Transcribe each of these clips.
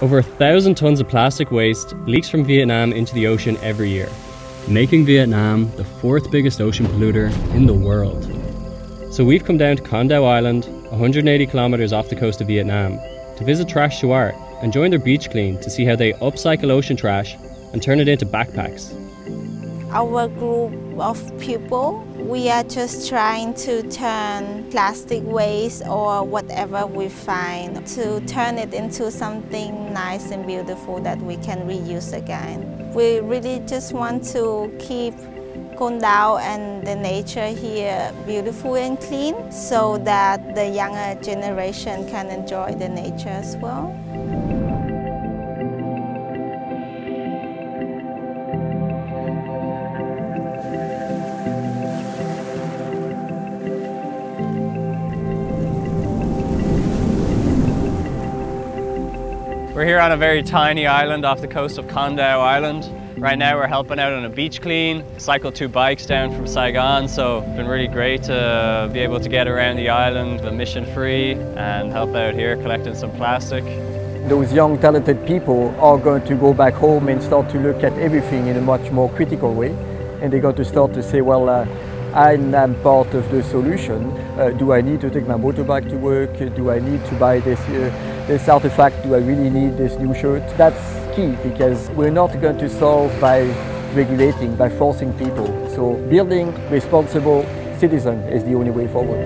Over a thousand tons of plastic waste leaks from Vietnam into the ocean every year, making Vietnam the fourth biggest ocean polluter in the world. So we've come down to Con Dao Island, 180 kilometers off the coast of Vietnam, to visit Trash 2 Art and join their beach clean to see how they upcycle ocean trash and turn it into backpacks. Our group of people, we are just trying to turn plastic waste or whatever we find to turn it into something nice and beautiful that we can reuse again. We really just want to keep Con Dao and the nature here beautiful and clean so that the younger generation can enjoy the nature as well. We're here on a very tiny island off the coast of Con Dao Island. Right now we're helping out on a beach clean, cycled two bikes down from Saigon, so it's been really great to be able to get around the island emission free and help out here collecting some plastic. Those young talented people are going to go back home and start to look at everything in a much more critical way and they're going to start to say, well, uh, I am part of the solution. Uh, do I need to take my motorbike to work? Do I need to buy this, uh, this artifact? Do I really need this new shirt? That's key because we're not going to solve by regulating, by forcing people. So building responsible citizen is the only way forward.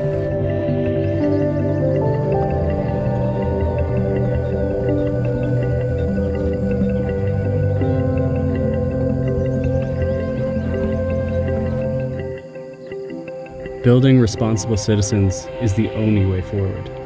Building responsible citizens is the only way forward.